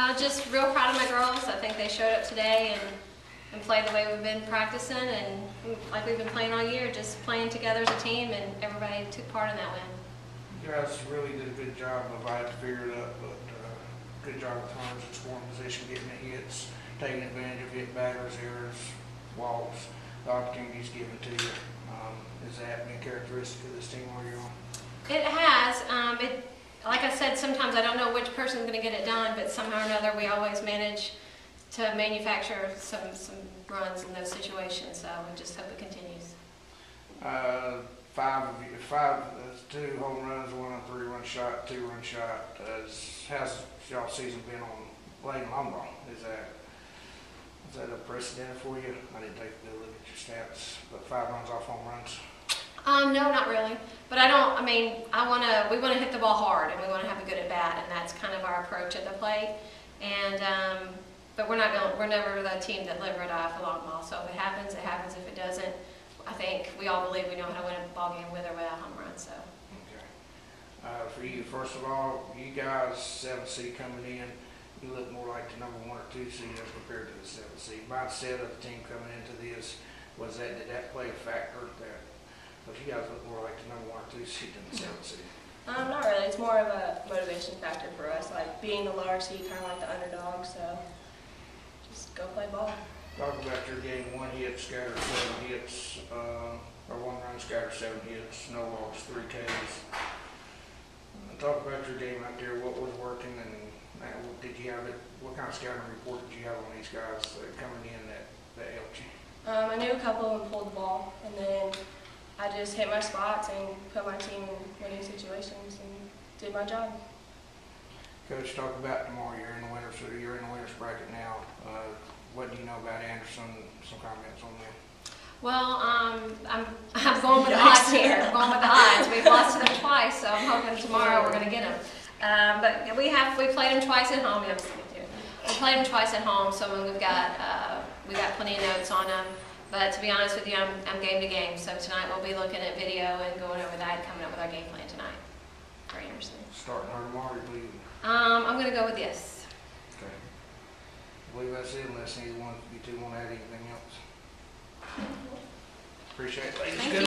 Uh, just real proud of my girls. I think they showed up today and, and played the way we've been practicing and like we've been playing all year, just playing together as a team and everybody took part in that win. You guys really did a good job of, I had to figure it up, but, uh, good job with runners in scoring position, getting the hits, taking advantage of hit batters, errors, walks, the opportunities given to you. Um, is that been characteristic of this team where you're on? It has. Um, it, like I said, sometimes I don't know which person's going to get it done, but somehow or another we always manage to manufacture some, some runs in those situations. So we just hope it continues. Uh, five of five, two home runs, one on three run shot, two run shot. Uh, how's y'all season been on playing long ball? Is that, is that a precedent for you? I didn't take a look at your stats, but five runs off home runs. Um, no, not really. But I don't, I mean, I want to, we want to hit the ball hard and we want to have a good at bat, and that's kind of our approach at the plate. And, um, but we're not going, we're never the team that live or die for long ball. So if it happens, it happens. If it doesn't, I think we all believe we know how to win a ball game with or without home runs. So Okay. Uh, for you, first of all, you guys, seventh seed coming in, you look more like the number one or two seed as compared to the seventh seed. Mindset of the team coming into this, was that, did that play a factor that, but you guys look more like the number one or two seed than the seventh seed? Um, not really. It's more of a motivation factor for us, like being the large seed, kind of like the underdog. So just go play ball. Talk about your game, one hit, scatter seven hits, uh, or one run, scatter seven hits, no walks, three Ks. Talk about your game out there, what was working and, uh, what did you have it, what kind of scouting report did you have on these guys uh, coming in that, that helped you? Um, I knew a couple of them pulled the ball, and then I just hit my spots and put my team in winning situations and did my job. Coach, talk about tomorrow, you're in the winter, so you're in the winner's bracket now. Uh, what do you know about Anderson, some comments on them? Well, um, I'm, I'm going with the odds here. I'm going with the odds. We've lost to them twice, so I'm hoping tomorrow we're going to get them. Um, but we have we played them twice at home. Yeah, I'm sitting too. We played them twice at home, so we've got uh, we got plenty of notes on them. But to be honest with you, I'm, I'm game to game. So tonight we'll be looking at video and going over that, coming up with our game plan tonight for Anderson. Starting her tomorrow, you believe? Um, I'm going to go with yes. Okay. I believe that's it, unless anyone, you two want to add anything else? Appreciate it, ladies. Thank Good